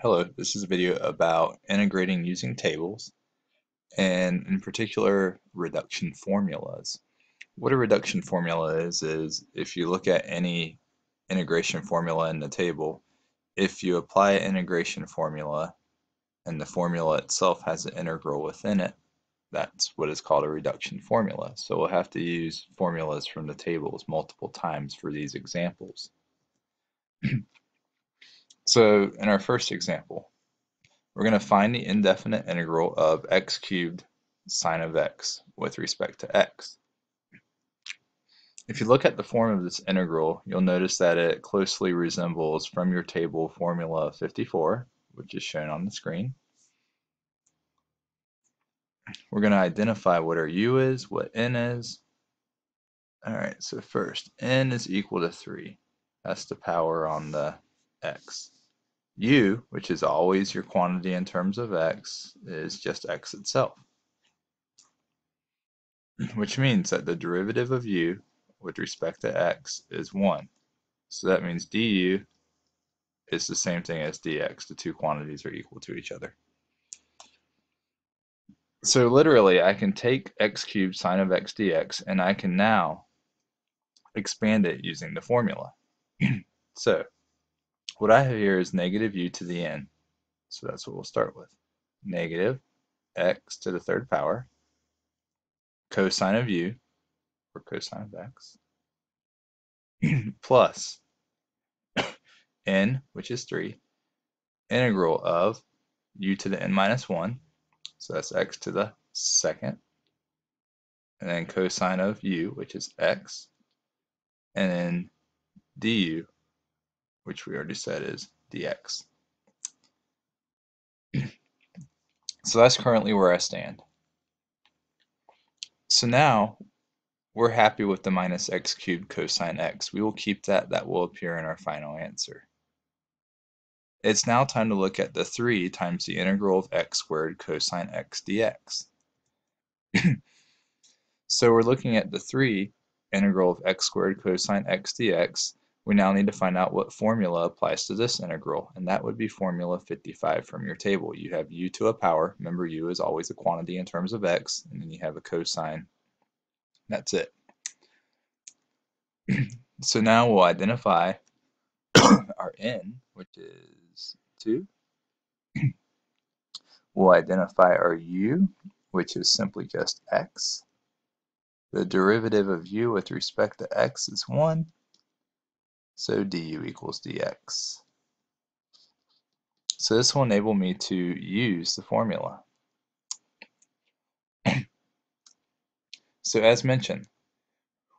Hello, this is a video about integrating using tables and in particular reduction formulas. What a reduction formula is, is if you look at any integration formula in the table, if you apply an integration formula and the formula itself has an integral within it, that's what is called a reduction formula. So we'll have to use formulas from the tables multiple times for these examples. So in our first example, we're going to find the indefinite integral of x cubed sine of x with respect to x. If you look at the form of this integral, you'll notice that it closely resembles from your table formula 54, which is shown on the screen. We're going to identify what our u is, what n is. Alright, so first, n is equal to 3. That's the power on the x u, which is always your quantity in terms of x, is just x itself. Which means that the derivative of u with respect to x is 1. So that means du is the same thing as dx. The two quantities are equal to each other. So literally, I can take x cubed sine of x dx, and I can now expand it using the formula. so what I have here is negative u to the n. So that's what we'll start with. Negative x to the third power cosine of u, or cosine of x, plus n, which is 3, integral of u to the n minus 1, so that's x to the second, and then cosine of u, which is x, and then du, which we already said is dx. so that's currently where I stand. So now we're happy with the minus x cubed cosine x. We will keep that. That will appear in our final answer. It's now time to look at the 3 times the integral of x squared cosine x dx. so we're looking at the 3 integral of x squared cosine x dx we now need to find out what formula applies to this integral, and that would be formula 55 from your table. You have u to a power, remember u is always a quantity in terms of x, and then you have a cosine. That's it. so now we'll identify our n, which is 2. we'll identify our u, which is simply just x. The derivative of u with respect to x is 1 so du equals dx. So this will enable me to use the formula. so as mentioned,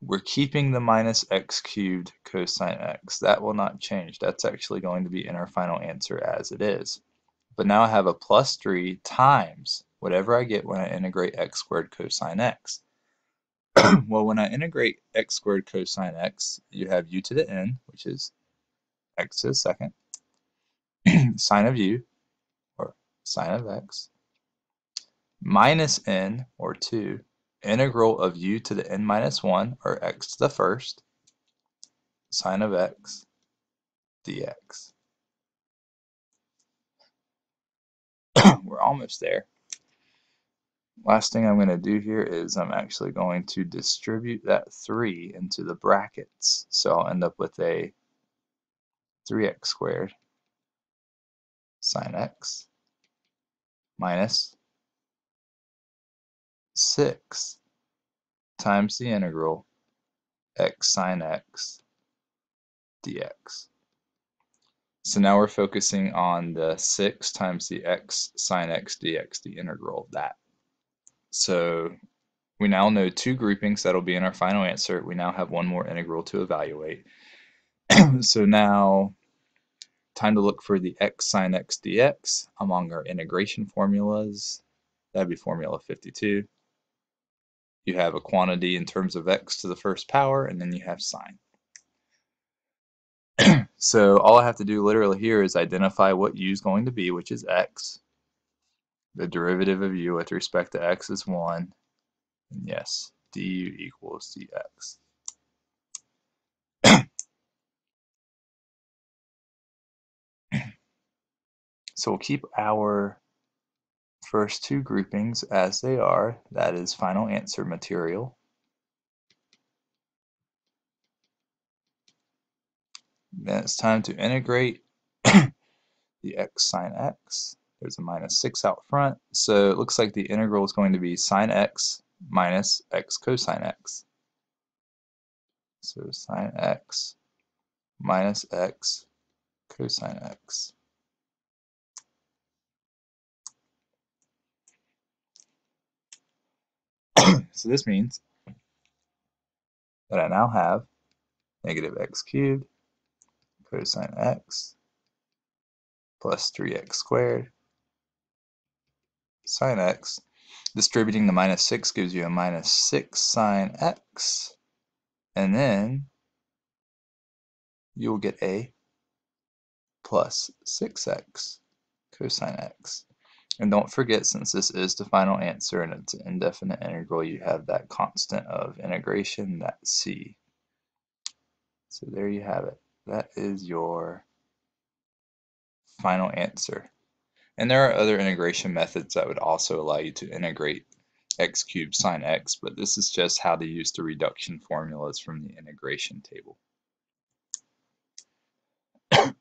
we're keeping the minus x cubed cosine x. That will not change. That's actually going to be in our final answer as it is. But now I have a plus 3 times whatever I get when I integrate x squared cosine x. well, when I integrate x squared cosine x, you have u to the n, which is x to the second, sine of u, or sine of x, minus n, or 2, integral of u to the n minus 1, or x to the first, sine of x, dx. We're almost there. Last thing I'm going to do here is I'm actually going to distribute that 3 into the brackets. So I'll end up with a 3x squared sine x minus 6 times the integral x sine x dx. So now we're focusing on the 6 times the x sine x dx, the integral of that. So we now know two groupings that'll be in our final answer. We now have one more integral to evaluate. so now time to look for the x sine x dx among our integration formulas. That'd be formula 52. You have a quantity in terms of x to the first power, and then you have sine. so all I have to do literally here is identify what u is going to be, which is x. The derivative of u with respect to x is 1. And yes, du equals dx. So we'll keep our first two groupings as they are, that is final answer material. Then it's time to integrate the x sine x. There's a minus 6 out front, so it looks like the integral is going to be sine x minus x cosine x. So sine x minus x cosine x. so this means that I now have negative x cubed cosine x plus 3x squared sine x. Distributing the minus 6 gives you a minus 6 sine x. And then you will get a plus 6x cosine x. And don't forget, since this is the final answer and it's an indefinite integral, you have that constant of integration, that c. So there you have it. That is your final answer. And there are other integration methods that would also allow you to integrate x cubed sine x, but this is just how to use the reduction formulas from the integration table.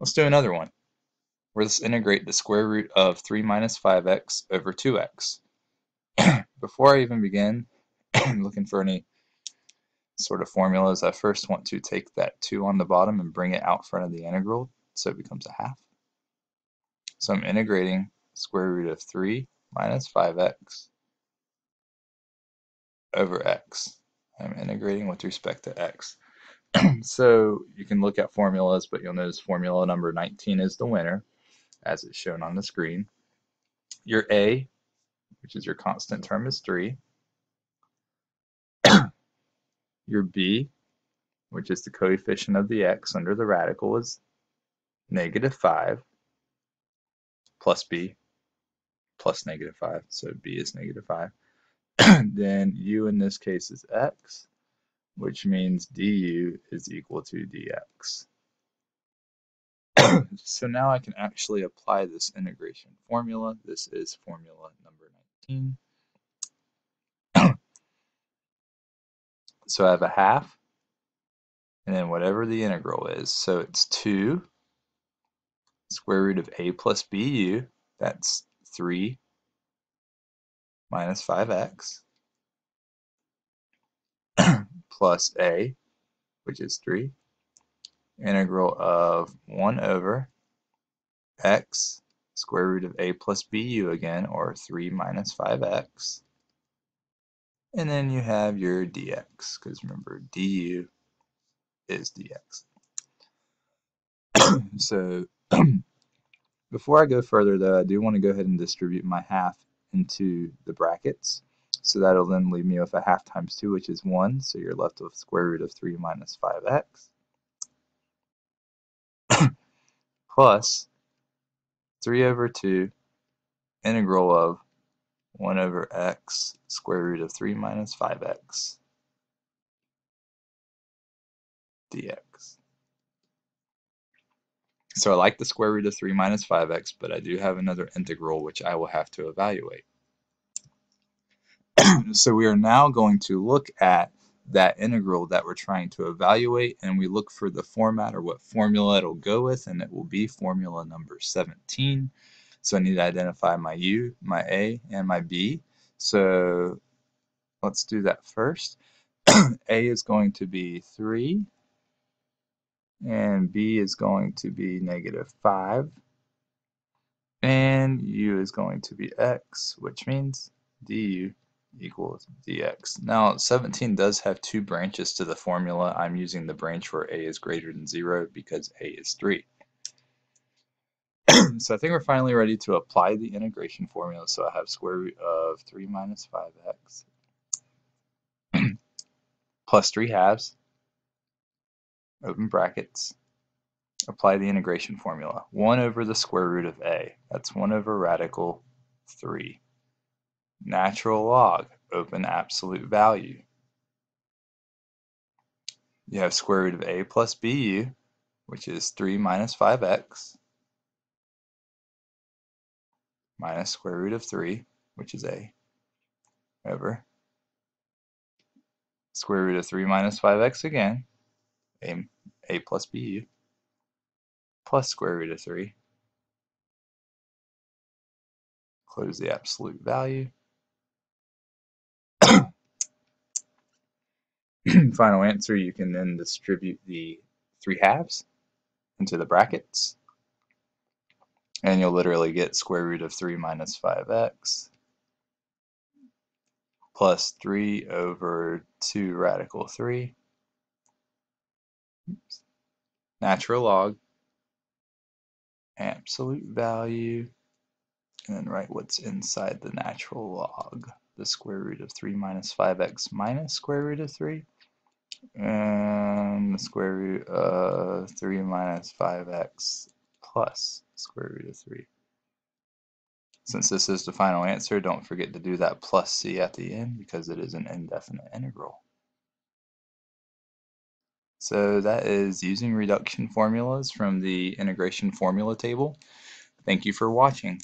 Let's do another one. Let's integrate the square root of 3 minus 5x over 2x. Before I even begin looking for any sort of formulas, I first want to take that 2 on the bottom and bring it out front of the integral so it becomes a half. So I'm integrating square root of 3 minus 5x over x. I'm integrating with respect to x. so you can look at formulas, but you'll notice formula number 19 is the winner as it's shown on the screen. Your a, which is your constant term, is 3. your b, which is the coefficient of the x under the radical, is negative 5 plus b plus negative 5. So b is negative 5. then u in this case is x, which means du is equal to dx. so now I can actually apply this integration formula. This is formula number 19. so I have a half, and then whatever the integral is. So it's 2 square root of a plus bu, that's 3 minus 5x, plus a, which is 3, integral of 1 over x square root of a plus bu again, or 3 minus 5x. And then you have your dx, because remember, du is dx. so before I go further, though, I do want to go ahead and distribute my half into the brackets. So that'll then leave me with a half times 2, which is 1. So you're left with square root of 3 minus 5x. plus 3 over 2 integral of 1 over x square root of 3 minus 5x dx. So I like the square root of 3 minus 5x, but I do have another integral which I will have to evaluate. so we are now going to look at that integral that we're trying to evaluate and we look for the format or what formula it'll go with and it will be formula number 17. So I need to identify my u, my a, and my b. So let's do that first. a is going to be 3 and b is going to be negative 5 and u is going to be x which means du equals dx. Now 17 does have two branches to the formula. I'm using the branch where a is greater than 0 because a is 3. so I think we're finally ready to apply the integration formula. So I have square root of 3 minus 5x plus 3 halves, open brackets, apply the integration formula. 1 over the square root of a. That's 1 over radical 3 natural log, open absolute value. You have square root of a plus bu, which is 3 minus 5x, minus square root of 3, which is a, over square root of 3 minus 5x again, a, a plus b plus square root of 3, close the absolute value. Final answer, you can then distribute the 3 halves into the brackets. And you'll literally get square root of 3 minus 5x plus 3 over 2 radical 3. Natural log, absolute value, and then write what's inside the natural log. The square root of 3 minus 5x minus square root of 3 and the square root of 3 minus 5x plus square root of 3. Since this is the final answer, don't forget to do that plus c at the end because it is an indefinite integral. So that is using reduction formulas from the integration formula table. Thank you for watching.